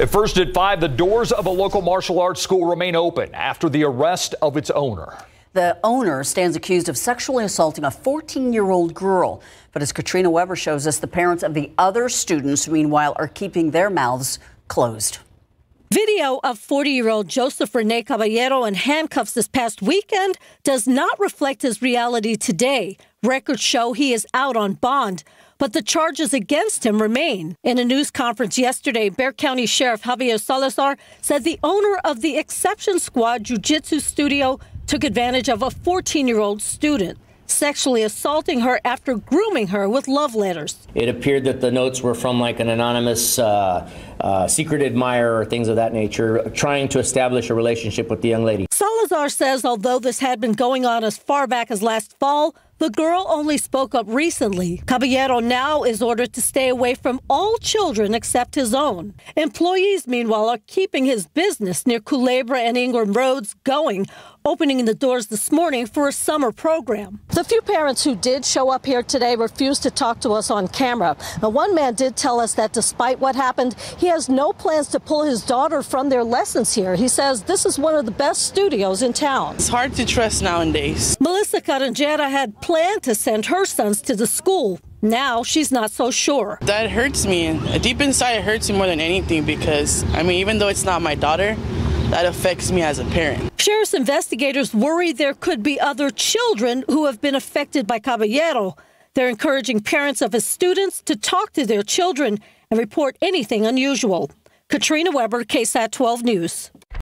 At first at 5, the doors of a local martial arts school remain open after the arrest of its owner. The owner stands accused of sexually assaulting a 14 year old girl. But as Katrina Webber shows us, the parents of the other students, meanwhile, are keeping their mouths closed. Video of 40 year old Joseph Rene Caballero in handcuffs this past weekend does not reflect his reality today. Records show he is out on bond but the charges against him remain. In a news conference yesterday, Bexar County Sheriff Javier Salazar said the owner of the Exception Squad Jiu Jitsu studio took advantage of a 14 year old student sexually assaulting her after grooming her with love letters. It appeared that the notes were from like an anonymous uh, uh, secret admirer or things of that nature, trying to establish a relationship with the young lady. Salazar says although this had been going on as far back as last fall, the girl only spoke up recently. Caballero now is ordered to stay away from all children except his own. Employees, meanwhile, are keeping his business near Culebra and Ingram Roads going, opening the doors this morning for a summer program. The few parents who did show up here today refused to talk to us on camera. Now, one man did tell us that despite what happened, he has no plans to pull his daughter from their lessons here. He says this is one of the best studios in town. It's hard to trust nowadays. Melissa Caranjera had planned to send her sons to the school. Now she's not so sure. That hurts me. Deep inside, it hurts me more than anything because, I mean, even though it's not my daughter, that affects me as a parent. Sheriff's investigators worry there could be other children who have been affected by Caballero. They're encouraging parents of his students to talk to their children and report anything unusual. Katrina Webber, KSAT 12 News.